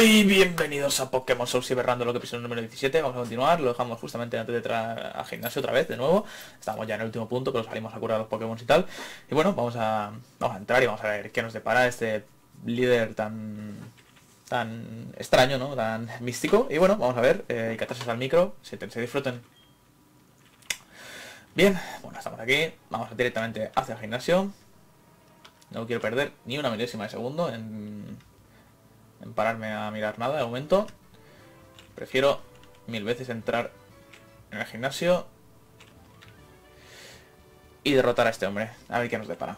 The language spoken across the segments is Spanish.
Muy bienvenidos a Pokémon Soul Silver Random, lo que episodio número 17. Vamos a continuar, lo dejamos justamente antes de entrar al gimnasio otra vez, de nuevo. Estamos ya en el último punto, pero salimos a curar los Pokémon y tal. Y bueno, vamos a, a entrar y vamos a ver qué nos depara este líder tan tan extraño, ¿no? Tan místico. Y bueno, vamos a ver, eh, atrás al micro, se, se disfruten. Bien, bueno, estamos aquí. Vamos directamente hacia el gimnasio. No quiero perder ni una milésima de segundo en, en pararme a mirar nada de momento. Prefiero mil veces entrar en el gimnasio y derrotar a este hombre. A ver qué nos depara.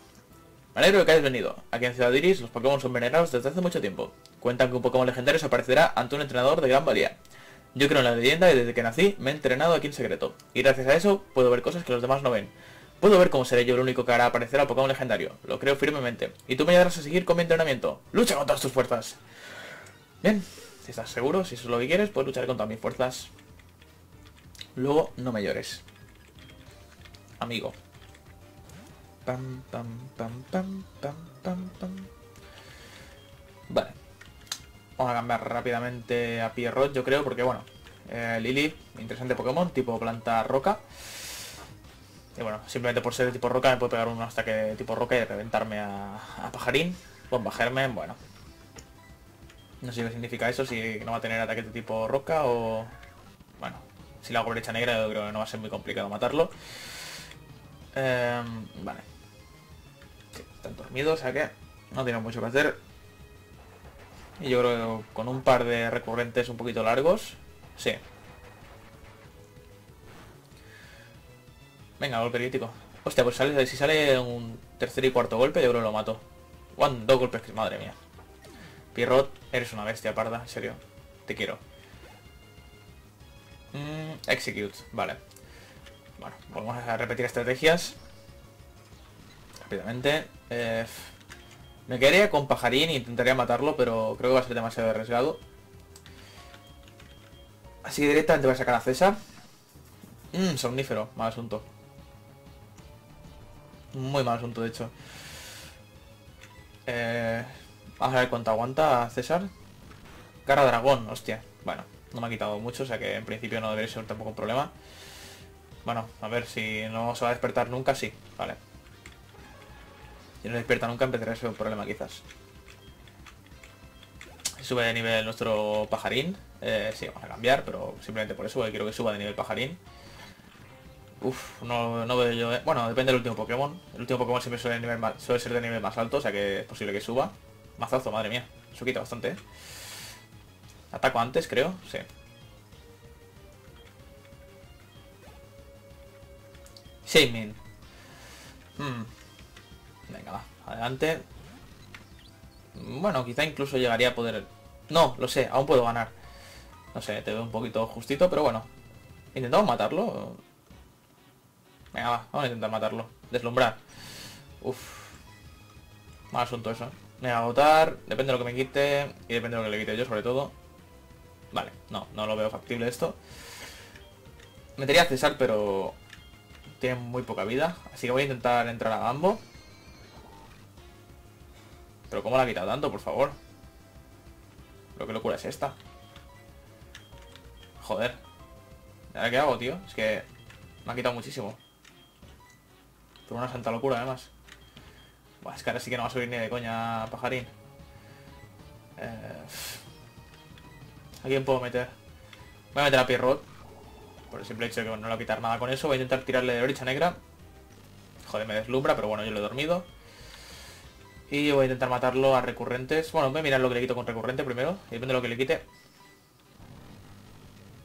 Me alegro que hayas venido. Aquí en Ciudad Iris los Pokémon son venerados desde hace mucho tiempo. Cuentan que un Pokémon legendario se aparecerá ante un entrenador de gran valía. Yo creo en la leyenda y desde que nací me he entrenado aquí en secreto. Y gracias a eso puedo ver cosas que los demás no ven. Puedo ver cómo seré yo el único que hará aparecer al Pokémon legendario. Lo creo firmemente. Y tú me ayudarás a seguir con mi entrenamiento. Lucha con todas tus fuerzas. Bien, si estás seguro, si eso es lo que quieres, puedes luchar con todas mis fuerzas. Luego, no me llores. Amigo. Pam, pam, pam, pam, pam, pam, pam. Vale. Vamos a cambiar rápidamente a Pierrot, yo creo, porque bueno, eh, Lily, interesante Pokémon, tipo planta roca. Y bueno, simplemente por ser de tipo roca me puede pegar un ataque de tipo roca y reventarme a, pajarín. Bombajerme, bueno. No sé qué significa eso, si no va a tener ataque de tipo roca o... Bueno, si le hago brecha negra yo creo que no va a ser muy complicado matarlo. Em, vale. están dormidos, o sea que no tiene mucho que hacer. Y yo creo que con un par de recurrentes un poquito largos, sí, Venga, golpe crítico. Hostia, pues sale, si sale un tercer y cuarto golpe, yo creo que lo mato. One, dos golpes, madre mía. Pierrot, eres una bestia parda, en serio. Te quiero. Mm, execute, vale. Bueno, vamos a repetir estrategias. Rápidamente. Eh, me quedaría con pajarín e intentaría matarlo, pero creo que va a ser demasiado arriesgado. Así que directamente voy a sacar a César. Mmm, somnífero, mal asunto. Muy mal asunto, de hecho. Eh, vamos a ver cuánto aguanta César. Cara dragón, hostia. Bueno, no me ha quitado mucho, o sea que en principio no debería ser tampoco un problema. Bueno, a ver, si no se va a despertar nunca, sí. Vale. Si no se despierta nunca, empezará a ser un problema quizás. Sube de nivel nuestro pajarín. Eh, sí, vamos a cambiar, pero simplemente por eso, porque quiero que suba de nivel pajarín. Uf, no, no veo yo... Eh. Bueno, depende del último Pokémon. El último Pokémon siempre suele, ser de nivel más alto, o sea que es posible que suba. Mazazo, madre mía. Eso quita bastante, ¿eh? Ataco antes, creo. Sí. Shaming. Hmm. Venga, va. Adelante. Bueno, quizá incluso llegaría a poder... No, lo sé, aún puedo ganar. No sé, te veo un poquito justito, pero bueno. Intentamos matarlo. Venga, va, vamos a intentar matarlo. Deslumbrar. Uf. Mal asunto eso. Me va a agotar, depende de lo que me quite y depende de lo que le quite yo sobre todo. Vale, no, no lo veo factible esto. Metería a César, pero tiene muy poca vida. Así que voy a intentar entrar a Gambo. Pero ¿cómo la ha quitado tanto, por favor? Pero qué locura es esta. Joder. ¿Ahora qué hago, tío? Es que me ha quitado muchísimo una santa locura, además. es que ahora sí que no va a subir ni de coña, pajarín. Eh, ¿A quién puedo meter? Voy a meter a Pierrot. Por el simple hecho de que no le voy a quitar nada con eso. Voy a intentar tirarle de oricha negra. Joder, me deslumbra, pero bueno, yo lo he dormido. Y voy a intentar matarlo a recurrentes. Bueno, voy a mirar lo que le quito con recurrente primero. Depende de lo que le quite.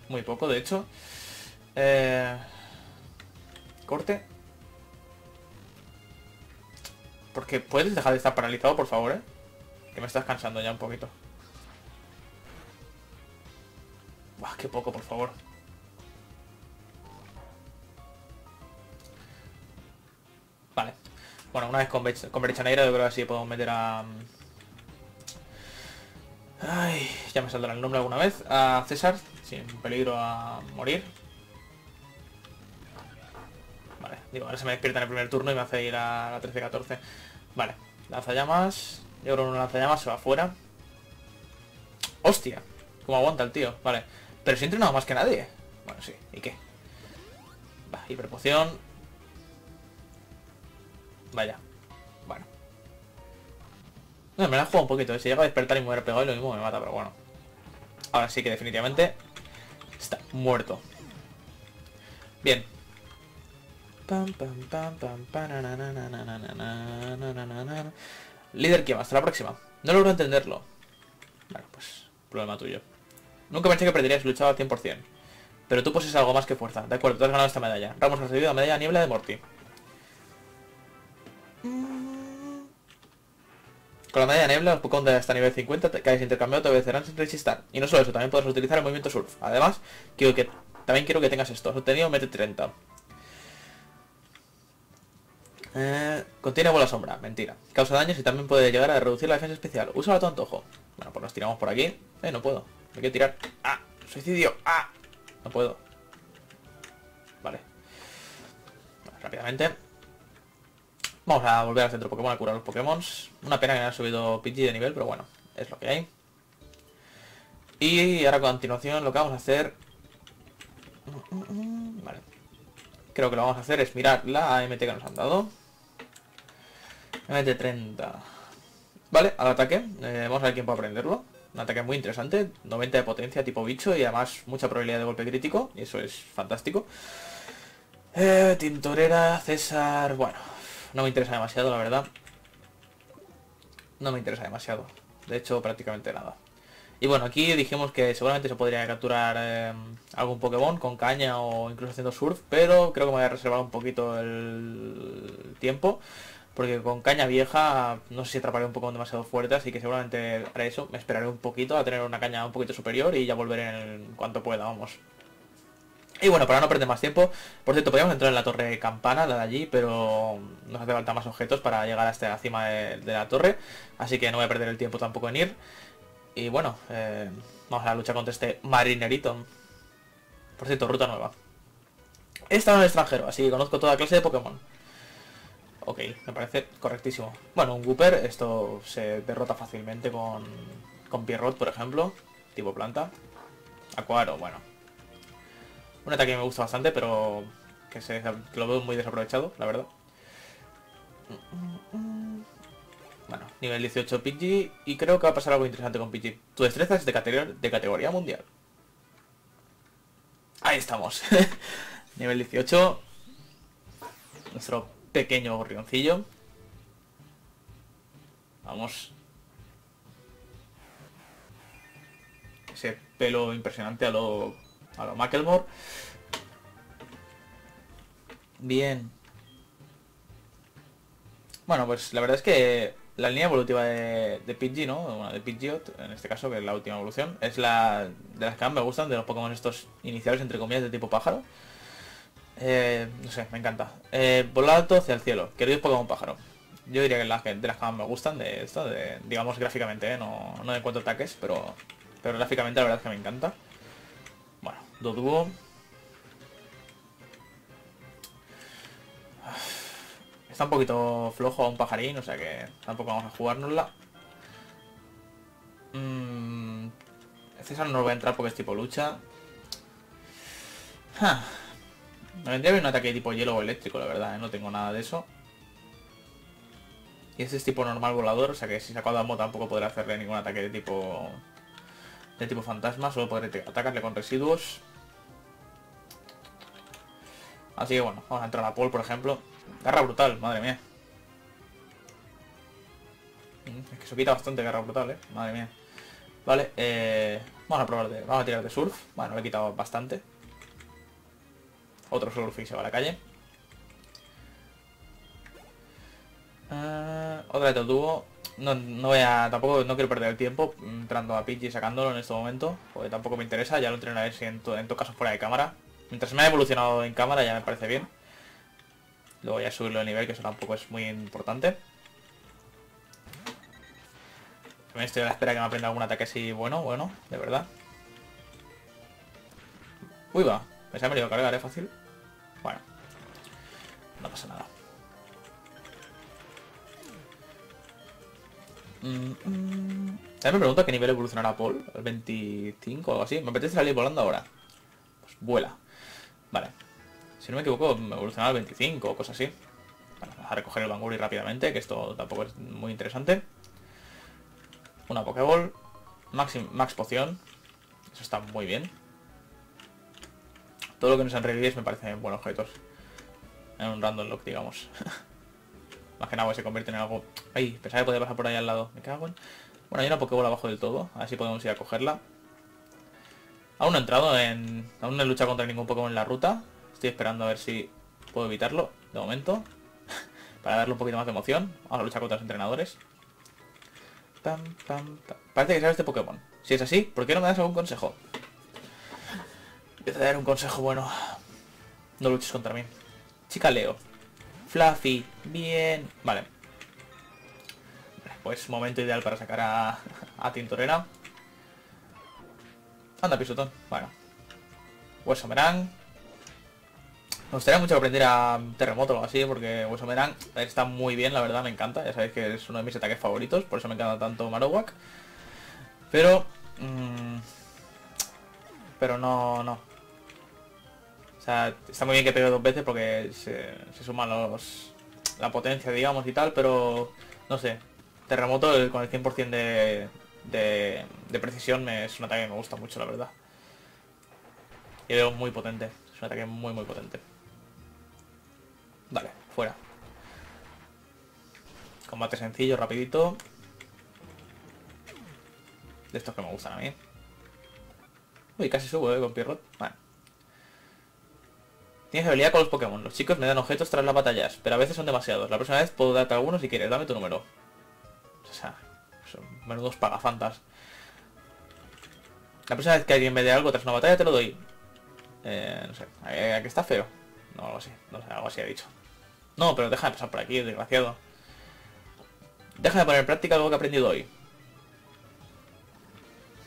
Muy poco, de hecho. Eh... Corte. Porque puedes dejar de estar paralizado, por favor, ¿eh? Que me estás cansando ya un poquito. Buah, qué poco, por favor. Vale. Bueno, una vez con, con brecha negra, yo creo que así podemos meter a... Mm, ay, ya me saldrá el nombre alguna vez. A César, sin peligro a morir. Digo, ahora se me despierta en el primer turno y me hace ir a la 13-14. Vale, lanzallamas. Yo creo que un lanzallamas se va fuera. Hostia, cómo aguanta el tío. Vale. Pero si he más que nadie. Bueno, sí. ¿Y qué? Va, hiperpoción. Vaya. Bueno. No, me la jugado un poquito. ¿eh? Si llega a despertar y me hubiera pegado y lo mismo me mata, pero bueno. Ahora sí que definitivamente está muerto. Bien. Líder Kima, hasta la próxima. No logro entenderlo. Bueno, pues, problema tuyo. Nunca pensé que perderías luchado al 100%. Pero tú posees algo más que fuerza. De acuerdo, tú has ganado esta medalla. Ramos ha recibido la medalla niebla de Morty. Con la medalla niebla, los Pokémon de hasta nivel 50 que hayas intercambiado te obedecerán sin resistir. Y no solo eso, también podrás utilizar el movimiento surf. Además, también quiero que tengas esto. Has obtenido mete 30. Eh, contiene bola sombra, mentira. Causa daños y también puede llegar a reducir la defensa especial. Usa a tu antojo. Bueno, pues nos tiramos por aquí. Eh, no puedo. Hay que tirar. ¡Ah! ¡Suicidio! ¡Ah! No puedo. Vale. rápidamente. Vamos a volver al centro Pokémon a curar los Pokémon. Una pena que no haya subido PG de nivel, pero bueno, es lo que hay. Y ahora a continuación lo que vamos a hacer... Creo que lo vamos a hacer es mirar la AMT que nos han dado. MT30. Vale, al ataque. Eh, vamos a ver quién puede aprenderlo. Un ataque muy interesante. 90 de potencia tipo bicho y además mucha probabilidad de golpe crítico. Y eso es fantástico. Eh, tintorera, César... Bueno, no me interesa demasiado, la verdad. No me interesa demasiado. De hecho, prácticamente nada. Y bueno, aquí dijimos que seguramente se podría capturar eh, algún Pokémon con caña o incluso haciendo surf, pero creo que me voy a reservar un poquito el tiempo porque con caña vieja no sé si atraparé un poco demasiado fuerte, así que seguramente haré eso, me esperaré un poquito a tener una caña un poquito superior y ya volveré en cuanto pueda, vamos. Y bueno, para no perder más tiempo, por cierto, podríamos entrar en la torre campana, la de allí, pero nos hace falta más objetos para llegar hasta la cima de, la torre, así que no voy a perder el tiempo tampoco en ir. Y bueno, eh, vamos a la lucha contra este marinerito. Por cierto, ruta nueva. Estado en el extranjero, así que conozco toda clase de Pokémon. Ok, me parece correctísimo. Bueno, un Gooper, esto se derrota fácilmente con, con Pierrot, por ejemplo, tipo planta. Acuaro, bueno. Un ataque que me gusta bastante, pero que, se, lo veo muy desaprovechado, la verdad. Bueno, nivel 18 Pidgey y creo que va a pasar algo interesante con Pidgey. Tu destreza es de, categoría, de categoría mundial. Ahí estamos. nivel 18. Nuestro pequeño gorrioncillo. Vamos. Ese pelo impresionante a lo, a lo Macklemore. Bien. Bueno, pues la verdad es que la línea evolutiva de, de Pidgey, ¿no? Bueno, de Pidgeot, en este caso, que es la última evolución, es la de las que más me gustan, de los Pokémon estos iniciales, entre comillas, de tipo pájaro. Eh, no sé, me encanta. Eh, volar hacia el cielo. Querido Pokémon pájaro. Yo diría que las de las que más me gustan de esto, de, digamos gráficamente, ¿eh? no, no de cuanto ataques, pero, pero gráficamente la verdad es que me encanta. Bueno, Doduo. Está un poquito flojo a un pajarín, o sea que tampoco vamos a jugárnosla. Mm, César no voy a entrar porque es tipo lucha. Me vendría bien un ataque tipo hielo o eléctrico, la verdad, ¿eh? no tengo nada de eso. Y este es tipo normal volador, o sea que si saco a Damo tampoco podré hacerle ningún ataque de tipo... De tipo fantasma, solo podré atacarle con residuos. Así que bueno, vamos a entrar a Paul, por ejemplo. Garra brutal, madre mía. Mm, es que eso quita bastante garra brutal, eh. Madre mía. Vale, eh, vamos a probar de... Vamos a tirar de surf. Bueno, le he quitado bastante. Otro solo se va a la calle. Uh, otra vez tubo. No, no voy a. Tampoco no quiero perder el tiempo entrando a Pidgey y sacándolo en este momento. Porque tampoco me interesa. Ya lo entrenaré si en, en todo caso fuera de cámara. Mientras me ha evolucionado en cámara ya me parece bien. Luego voy a subirlo de nivel, que eso tampoco es muy importante. También estoy a la espera que me aprenda algún ataque así bueno, bueno, de verdad. Uy, va. Pensaba me lo cargar, ¿eh? Fácil. Bueno. No pasa nada. Mm, mm. También me pregunto a qué nivel evolucionará Paul. ¿El 25 o algo así? Me apetece salir volando ahora. Pues vuela. Vale. Si no me equivoco, me evolucionará al 25 o cosas así. Vale, vamos a recoger el Banguri rápidamente, que esto tampoco es muy interesante. Una Pokéball. Max, Max Poción. Eso está muy bien. Todo lo que nos han revivido me parecen buenos objetos. En un random lock, digamos. Más que nada se convierte en algo... Ay, pensaba que podía pasar por ahí al lado. Me cago en... Bueno, hay una Pokéball abajo del todo. A ver si podemos ir a cogerla. Aún no he entrado en... Aún no he luchado contra ningún Pokémon en la ruta. Estoy esperando a ver si puedo evitarlo. De momento. Para darle un poquito más de emoción. A luchar contra los entrenadores. Parece que sabe este Pokémon. Si es así, ¿por qué no me das algún consejo? Voy a dar un consejo bueno. No luches contra mí. Chica Leo. Fluffy. Bien. Vale. Pues momento ideal para sacar a, a Tintorera. Anda, pisotón. Bueno. Hueso Merán. Me gustaría mucho aprender a Terremoto o así, porque Hueso Merán está muy bien, la verdad, me encanta. Ya sabéis que es uno de mis ataques favoritos, por eso me encanta tanto Marowak. Pero... Mmm, pero no, no. O sea, está muy bien que pegue dos veces porque se, se suman los, la potencia, digamos, y tal, pero... No sé. Terremoto con el 100% de, de, de, precisión es un ataque que me gusta mucho, la verdad. Y veo muy potente. Es un ataque muy, muy potente. Vale, fuera. Combate sencillo, rapidito. De estos que me gustan a mí. Uy, casi subo, eh, con Pierrot. Vale. Tienes habilidad con los Pokémon. Los chicos me dan objetos tras las batallas, pero a veces son demasiados. La próxima vez puedo darte algunos si quieres. Dame tu número. O sea, son menudos pagafantas. La próxima vez que alguien me dé algo tras una batalla te lo doy. Eh, no sé. ¿Aquí está feo? No, algo así. No sé, algo así ha dicho. No, pero déjame pasar por aquí, desgraciado. Déjame poner en práctica algo que he aprendido hoy.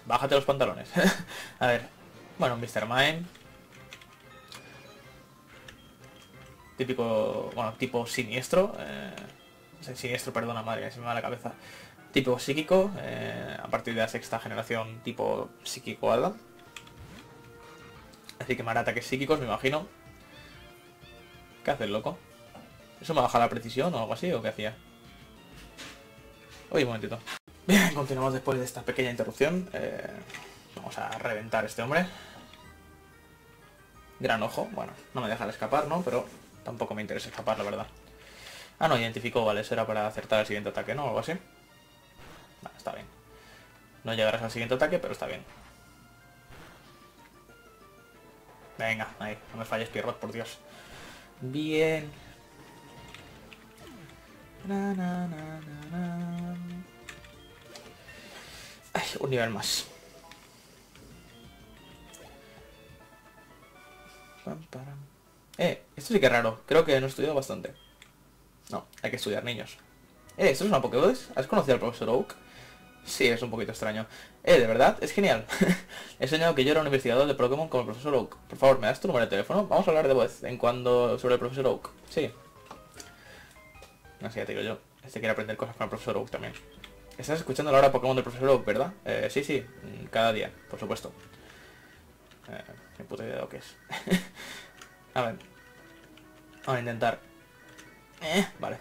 Bájate los pantalones. a ver. Bueno, Mr. Mime. Típico, bueno, tipo siniestro. Eh, siniestro, perdona, madre, se me va la cabeza. Tipo psíquico, eh, a partir de la sexta generación, tipo psíquico Adam. Así que me ataques psíquicos, me imagino. ¿Qué hace el loco? ¿Eso me baja la precisión o algo así? ¿O qué hacía? Oye, un momentito. Bien, continuamos después de esta pequeña interrupción. Eh, vamos a reventar a este hombre. Gran ojo. Bueno, no me deja de escapar, ¿no? Pero tampoco me interesa escapar, la verdad. Ah, no, identificó, vale, eso era para acertar el siguiente ataque, ¿no? O algo así. Vale, está bien. No llegarás al siguiente ataque, pero está bien. Venga, ahí, no me falles, Pierrot, por Dios. Bien. Un nivel más. Eh, esto sí que es raro. Creo que no he estudiado bastante. No, hay que estudiar, niños. Eh, ¿esto es una Pokémon? ¿Has conocido al profesor Oak? Sí, es un poquito extraño. Eh, de verdad, es genial. He soñado que yo era un investigador de Pokémon como el profesor Oak. Por favor, ¿me das tu número de teléfono? Vamos a hablar de voz en cuando sobre el profesor Oak. Sí. No sé, ya te digo yo. Este quiere aprender cosas con el profesor Oak también. Estás escuchando la hora Pokémon del profesor Oak, ¿verdad? Eh, sí, sí. Mm, cada día, por supuesto. Eh, qué puta idea de lo que es. a ver. Vamos a intentar. Eh, vale.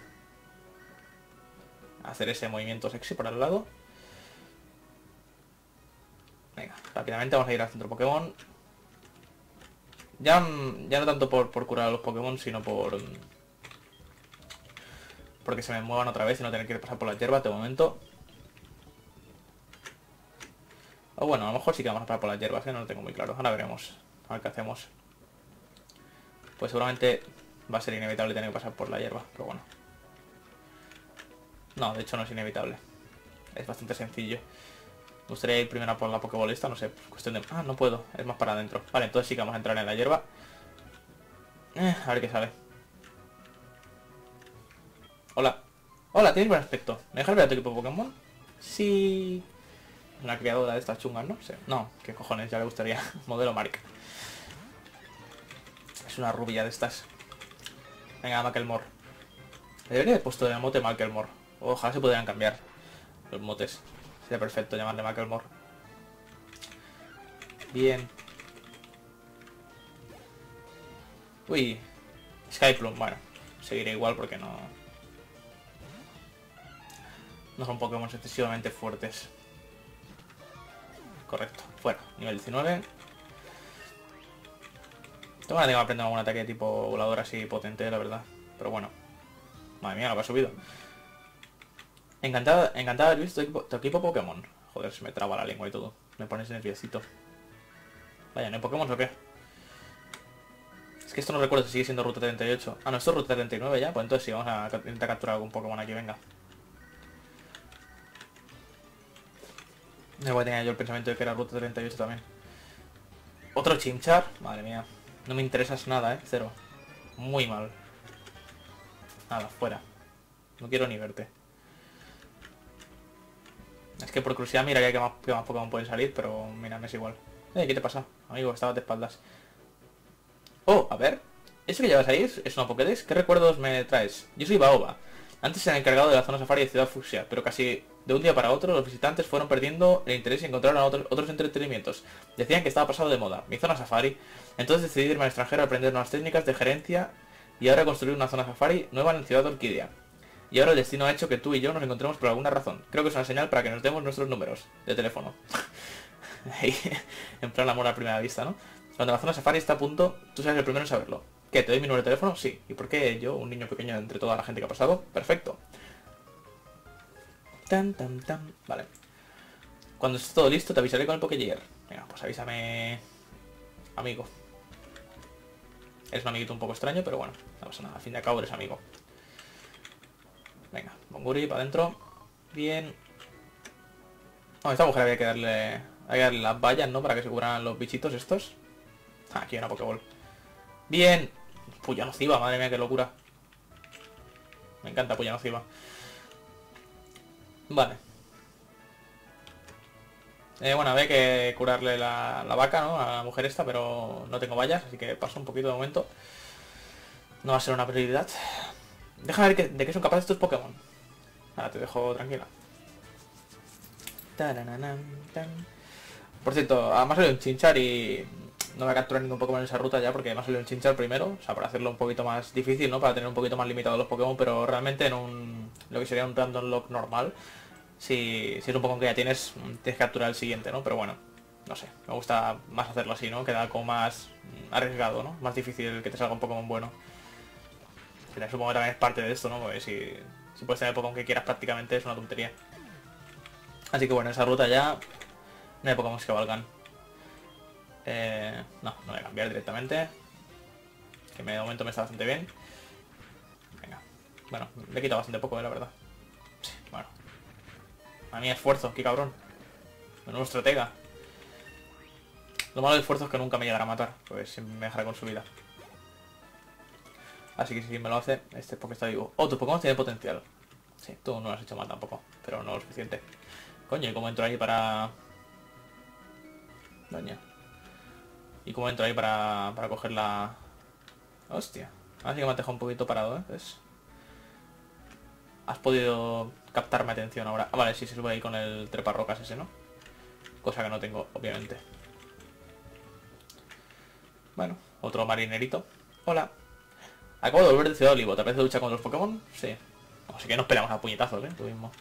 Hacer ese movimiento sexy por al lado. Venga, rápidamente vamos a ir al centro Pokémon. Ya, ya no tanto por, por curar a los Pokémon, sino por... Porque se me muevan otra vez y no tener que pasar por la hierba de momento. O bueno, a lo mejor sí que vamos a pasar por las hierbas, ¿eh? no lo tengo muy claro. Ahora veremos. A ver qué hacemos. Pues seguramente va a ser inevitable tener que pasar por la hierba, pero bueno. No, de hecho no es inevitable. Es bastante sencillo. Me gustaría ir primero por la Pokébolista, no sé, cuestión de... Ah, no puedo, es más para adentro. Vale, entonces sí que vamos a entrar en la hierba. Eh, a ver qué sale. Hola. Hola, tienes buen aspecto. ¿Me dejas ver a tu equipo Pokémon? Sí. Una criadora de estas chungas, ¿no? Sí. No, qué cojones, ya le gustaría. Modelo Mark. Es una rubia de estas. Venga, Macklemore. Debería haber puesto de mote Macklemore. Ojalá se pudieran cambiar los motes. Sería perfecto llamarle Macklemore. Bien. Uy. Skyplum, bueno. Seguiré igual porque no... No son Pokémon excesivamente fuertes. Correcto. Fuera. Nivel 19. Tengo ganas de aprender algún ataque tipo volador así potente, la verdad. Pero bueno. Madre mía, lo que ha subido. Encantada, encantada de haber visto tu equipo, tu equipo Pokémon. Joder, se me traba la lengua y todo. Me pones nerviosito. Vaya, ¿no hay Pokémon o qué? Es que esto no recuerdo si sigue siendo Ruta 38. Ah, no, esto es Ruta 39 ya. Pues entonces sí, vamos a intentar capturar algún Pokémon aquí, venga. Igual tenía yo el pensamiento de que era Ruta 38 también. Otro Chimchar. Madre mía. No me interesas nada, ¿eh? Cero. Muy mal. Nada, fuera. No quiero ni verte. Es que por curiosidad mira que más, que más Pokémon pueden salir, pero mira, me es igual. Eh, ¿qué te pasa? Amigo, estaba de espaldas. Oh, a ver. ¿Eso que llevas ahí es una Pokédex? ¿Qué recuerdos me traes? Yo soy Baoba. Antes era encargado de la zona safari de Ciudad Fuxia, pero casi de un día para otro los visitantes fueron perdiendo el interés y encontraron otros, otros entretenimientos. Decían que estaba pasado de moda. Mi zona safari. Entonces decidí irme al extranjero a aprender nuevas técnicas de gerencia y ahora construir una zona safari nueva en Ciudad Orquídea. Y ahora el destino ha hecho que tú y yo nos encontremos por alguna razón. Creo que es una señal para que nos demos nuestros números de teléfono. en plan amor a primera vista, ¿no? Cuando la zona safari está a punto, tú serás el primero en saberlo. ¿Qué? ¿Te doy mi número de teléfono? Sí. ¿Y por qué yo, un niño pequeño entre toda la gente que ha pasado? Perfecto. Tan, tan, tan. Vale. Cuando esté todo listo, te avisaré con el Pokégear. Venga, pues avísame... Amigo. Es un amiguito un poco extraño, pero bueno, no pasa nada. Al fin al cabo eres amigo. Venga, Bonguri para adentro. Bien. Oh, esta mujer había que darle... Hay que darle las vallas, ¿no? Para que se cubran los bichitos estos. Ah, aquí hay una Pokéball. Bien. Puya nociva, madre mía, qué locura. Me encanta puya nociva. Vale. Eh, bueno, había que curarle la, la, vaca, ¿no? A la mujer esta, pero no tengo vallas, así que paso un poquito de momento. No va a ser una prioridad. Déjame ver de qué son capaces estos Pokémon. Ahora te dejo tranquila. Por cierto, además salido un chinchar y no voy a capturar ningún Pokémon en esa ruta ya porque ha salido un chinchar primero, o sea, para hacerlo un poquito más difícil, ¿no? Para tener un poquito más limitado los Pokémon, pero realmente en un lo que sería un random lock normal, si, si es un Pokémon que ya tienes, tienes que capturar el siguiente, ¿no? Pero bueno, no sé, me gusta más hacerlo así, ¿no? Queda como más arriesgado, ¿no? Más difícil que te salga un Pokémon bueno. Supongo que también es parte de esto, ¿no? Porque si, si puedes tener Pokémon que quieras prácticamente es una tontería. Así que bueno, esa ruta ya no hay Pokémon que valgan. Eh, no, no voy a cambiar directamente. Que de momento me está bastante bien. Venga. Bueno, le he quitado bastante poco, eh, la verdad. Bueno. A mí esfuerzo, qué cabrón. Menudo estratega. Lo malo del esfuerzo es que nunca me llegará a matar, pues siempre me dejará con su vida. Así que si me lo hace, este porque está vivo. Oh, tu Pokémon tiene potencial. Sí, tú no lo has hecho mal tampoco, pero no lo suficiente. Coño, ¿y cómo entro ahí para...? Doña. ¿Y cómo entro ahí para, para coger la...? Hostia. Así que me ha dejado un poquito parado, ¿eh? Has podido captar mi atención ahora. Ah, vale, sí, se sube ahí con el treparrocas ese, ¿no? Cosa que no tengo, obviamente. Bueno, otro marinerito. Hola. Acabo de volver de Ciudad Olivo. ¿Te parece lucha con los Pokémon? Sí. Así que nos peleamos a puñetazos, ¿eh? Tú mismo.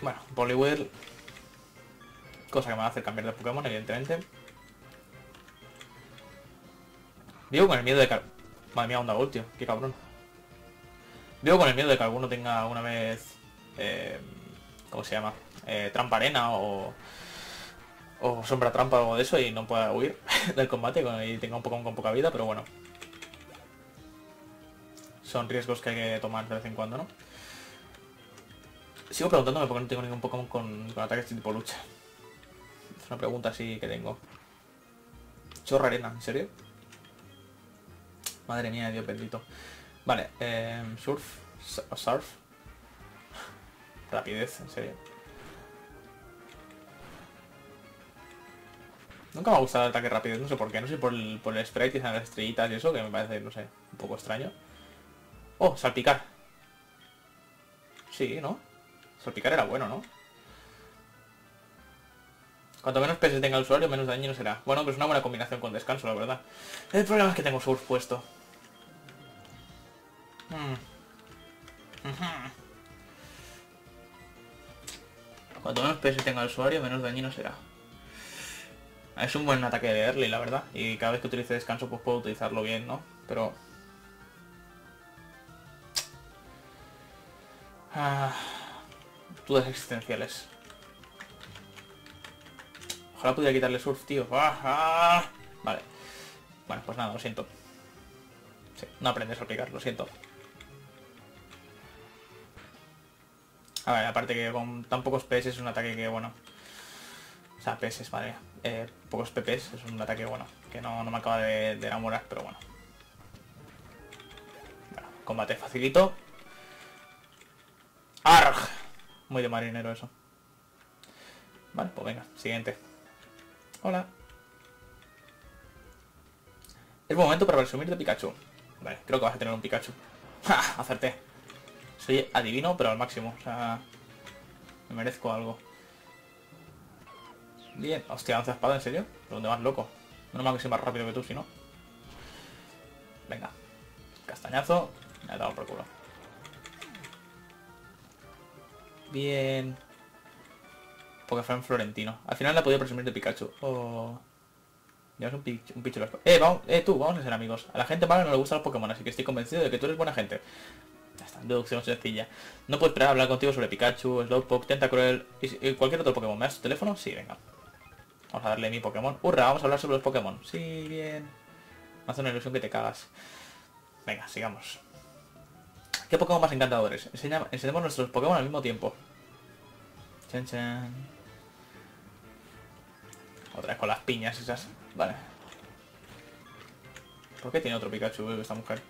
Bueno, Poliwhirl. Cosa que me va a hacer cambiar de Pokémon, evidentemente. Vivo con el miedo de que... Madre mía, onda tío. Qué cabrón. Vivo con el miedo de que alguno tenga alguna vez... Eh, ¿Cómo se llama? Eh, trampa arena o o sombra trampa o algo de eso y no pueda huir del combate y tenga un Pokémon con poca vida, pero bueno. Son riesgos que hay que tomar de vez en cuando, ¿no? Sigo preguntándome por qué no tengo ningún Pokémon con, con ataques tipo lucha. Una pregunta así que tengo. Chorra arena, ¿en serio? Madre mía, Dios bendito. Vale, eh, surf, surf. Rapidez, en serio. Nunca me ha gustado el ataque rápido, no sé por qué, no sé por el, por el sprite y las estrellitas y eso, que me parece, no sé, un poco extraño. Oh, salpicar. Sí, ¿no? Salpicar era bueno, ¿no? Cuanto menos PS tenga el usuario, menos daño será. Bueno, pues una buena combinación con descanso, la verdad. El problema es que tengo Surf puesto. Hmm. Cuanto menos PS tenga el usuario, menos dañino será. Es un buen ataque de early, la verdad. Y cada vez que utilice descanso, pues puedo utilizarlo bien, ¿no? Pero... Ah, dudas existenciales. Ojalá pudiera quitarle surf, tío. Vale. Bueno, pues nada, lo siento. Sí, no aprendes a aplicar, lo siento. A ver, aparte que con tan pocos PS es un ataque que, bueno... O sea, PS, vale. Eh, pocos PPs es un ataque, bueno, que no, me acaba de, enamorar, pero bueno. Bueno, combate facilito. ¡Arg! Muy de marinero eso. Vale, pues venga, siguiente. Hola. Es momento para presumir de Pikachu. Vale, creo que vas a tener un Pikachu. ¡Ja! Acerté. Soy adivino, pero al máximo. O sea, me merezco algo. Bien. Hostia, lanza espada, ¿en serio? ¿De dónde vas, loco? No mal que soy más rápido que tú, si no. Venga. Castañazo. Me ha dado por culo. Bien. Pokefran florentino. Al final la he podido presumir de Pikachu. Oh. Ya es un, picho, un picho Eh, vamos, eh, tú, vamos a ser amigos. A la gente mala no le gustan los Pokémon, así que estoy convencido de que tú eres buena gente. Ya está, deducción sencilla. No puedo esperar a hablar contigo sobre Pikachu, Slowpoke, Tentacruel y, cualquier otro Pokémon. ¿Me das tu teléfono? Sí, venga. Vamos a darle mi Pokémon. ¡Hurra! Vamos a hablar sobre los Pokémon. Sí, bien. Me hace una ilusión que te cagas. Venga, sigamos. ¿Qué Pokémon más encantadores? Enseña, enseñemos nuestros Pokémon al mismo tiempo. Chan, chan. Otra vez con las piñas esas. Vale. ¿Por qué tiene otro Pikachu esta mujer?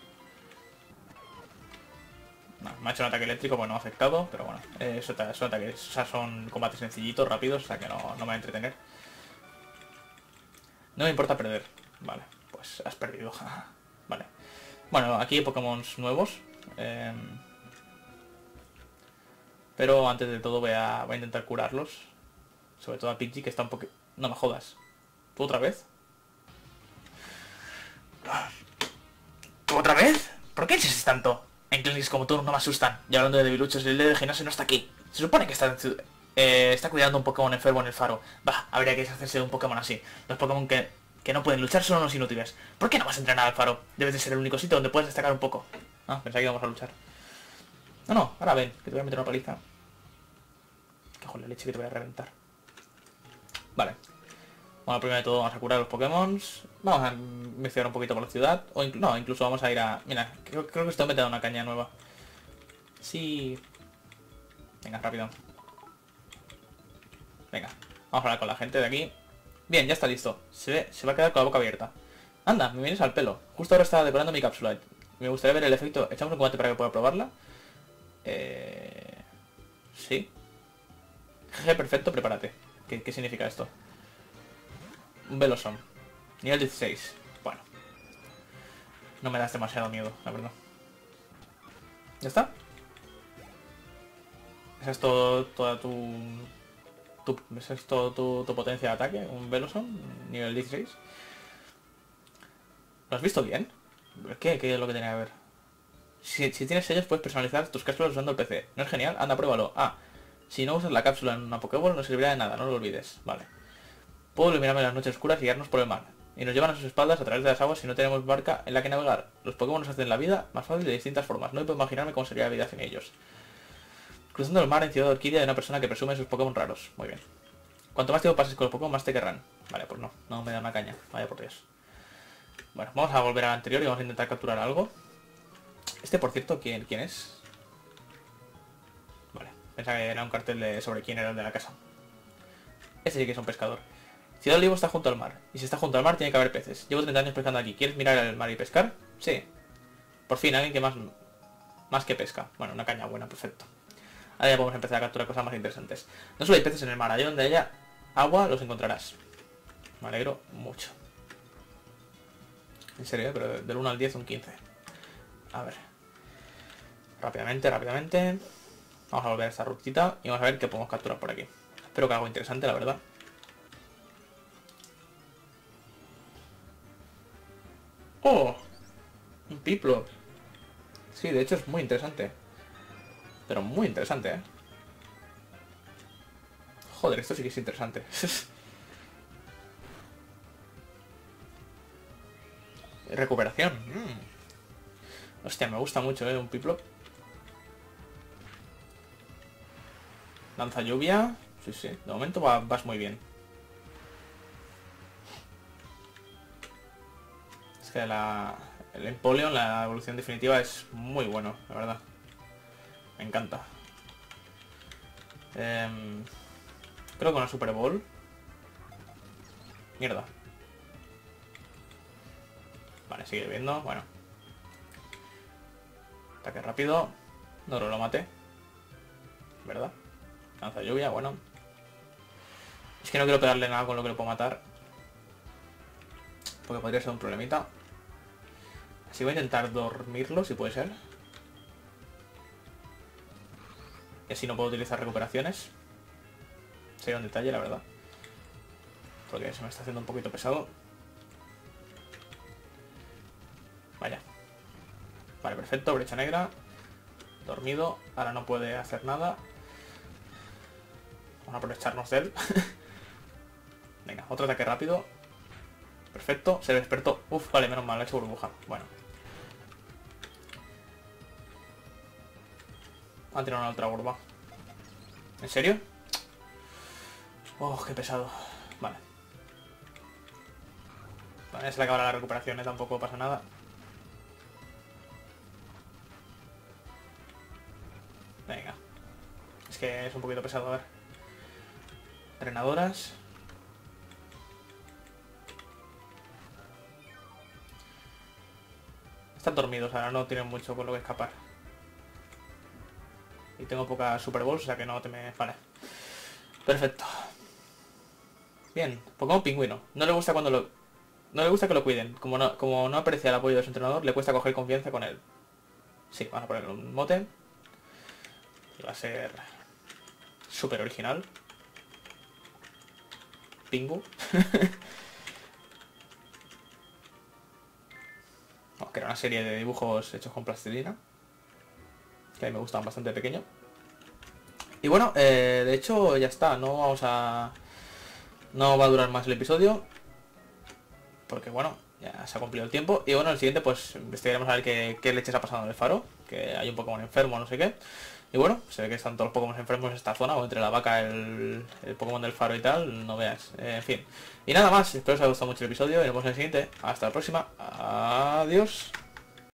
No, me ha hecho un ataque eléctrico, pues no ha afectado, pero bueno, eh, son ataques, o son combates sencillitos, rápidos, o sea que no, no me va a entretener. No me importa perder. Vale, pues has perdido. vale. Bueno, aquí hay Pokémon nuevos. Em, pero antes de todo voy a, voy a intentar curarlos. Sobre todo a Pidgey que está un poco... No me jodas. ¿Tú otra vez? ¿Tú otra vez? ¿Por qué dices tanto? En clínicas como tú no me asustan. Y hablando de debiluchos, el de gimnasio no está aquí. Se supone que está eh, está cuidando un Pokémon enfermo en el faro. Va, habría que hacerse de un Pokémon así. Los Pokémon que, que no pueden luchar son los inútiles. ¿Por qué no vas a entrenar al faro? Debes de ser el único sitio donde puedes destacar un poco. Ah, pensaba que íbamos a luchar. No, no, ahora ven, que te voy a meter una paliza. Que joder, leche que te voy a reventar. Vale. Bueno, primero de todo vamos a curar los Pokémon. Vamos a investigar un poquito por la ciudad. O no, incluso vamos a ir a... Mira, creo, que esto me da una caña nueva. Sí. Venga, rápido. Venga, vamos a hablar con la gente de aquí. Bien, ya está listo. Se, ve, se va a quedar con la boca abierta. Anda, me vienes al pelo. Justo ahora estaba decorando mi cápsula. Me gustaría ver el efecto. ¿Echamos un combate para que pueda probarla? Eh... Sí. Jeje, perfecto, prepárate. ¿Qué, significa esto? Un Veloson. Nivel 16. Bueno. No me das demasiado miedo, la verdad. ¿Ya está? Esa es toda tu tu, es todo tu, potencia de ataque, un Veloson, nivel 16. ¿Lo has visto bien? ¿Qué? ¿Qué es lo que tenía que ver? Si, tienes sellos puedes personalizar tus cápsulas usando el PC. ¿No es genial? Anda, pruébalo. Ah, si no usas la cápsula en una Pokéball no servirá de nada, no lo olvides. Vale. Puedo iluminarme las noches oscuras y guiarnos por el mar. Y nos llevan a sus espaldas a través de las aguas si no tenemos barca en la que navegar. Los Pokémon nos hacen la vida más fácil de distintas formas. No puedo imaginarme cómo sería la vida sin ellos. Cruzando el mar en Ciudad de Orquídea de una persona que presume sus Pokémon raros. Muy bien. Cuanto más tiempo pases con los Pokémon, más te querrán. Vale, pues no. No me da una caña. Vaya por Dios. Bueno, vamos a volver al anterior y vamos a intentar capturar algo. Este, por cierto, ¿quién, quién es? Vale. Pensaba que era un cartel de sobre quién era el de la casa. Este sí que es un pescador. Ciudad Olivo está junto al mar. Y si está junto al mar, tiene que haber peces. Llevo 30 años pescando aquí. ¿Quieres mirar el mar y pescar? Sí. Por fin, alguien que más... Más que pesca. Bueno, una caña buena, perfecto. Ahora ya podemos empezar a capturar cosas más interesantes. No solo hay peces en el mar, allá donde haya agua los encontrarás. Me alegro mucho. En serio, ¿eh? pero del 1 al 10 un 15. A ver. Rápidamente, rápidamente. Vamos a volver a esta rutita y vamos a ver qué podemos capturar por aquí. Espero que algo interesante, la verdad. ¡Oh! Un piplo. Sí, de hecho es muy interesante. Pero muy interesante, ¿eh? Joder, esto sí que es interesante. Recuperación. Mm. Hostia, me gusta mucho, ¿eh? Un piplo. Lanza lluvia. Sí, sí. De momento vas muy bien. Que la, el Empoleon, la evolución definitiva, es muy bueno, la verdad. Me encanta. Em, creo que una Super Bowl. Mierda. Vale, sigue viendo. Bueno. Ataque rápido. No lo mate. ¿Verdad? Lanza lluvia, bueno. Es que no quiero pegarle nada con lo que lo puedo matar. Porque podría ser un problemita. Así voy a intentar dormirlo, si puede ser. Y así no puedo utilizar recuperaciones. Sería un detalle, la verdad. Porque se me está haciendo un poquito pesado. Vaya. Vale, perfecto, brecha negra. Dormido. Ahora no puede hacer nada. Vamos a aprovecharnos de él. Venga, otro ataque rápido. Perfecto, se despertó. Uf, vale, menos mal, ha hecho burbuja. Bueno. Han tirado una otra burba. ¿En serio? Oh, qué pesado. Vale. Vale, se le acaba la recuperación, ¿eh? tampoco pasa nada. Venga. Es que es un poquito pesado, a ver. Drenadoras. Están dormidos, ahora no tienen mucho con lo que escapar. Y tengo poca Super Balls, o sea que no te me... Vale. Perfecto. Bien, Pokémon pingüino. No le gusta cuando lo... No le gusta que lo cuiden. Como no, como no aprecia el apoyo de su entrenador, le cuesta coger confianza con él. Sí, vamos a ponerle un mote. Va a ser... Súper original. Pingu. que era una serie de dibujos hechos con plastilina que a mí me gustan bastante pequeño. Y bueno, eh, de hecho ya está, no vamos a... No va a durar más el episodio, porque bueno, ya se ha cumplido el tiempo. Y bueno, el siguiente pues investigaremos a ver qué, qué leches ha pasado en el faro, que hay un Pokémon enfermo, no sé qué. Y bueno, se ve que están todos los Pokémon enfermos en esta zona, o entre la vaca, el, el Pokémon del faro y tal, no veas. Eh, en fin. Y nada más, espero que os haya gustado mucho el episodio y nos vemos en el siguiente. Hasta la próxima. Adiós.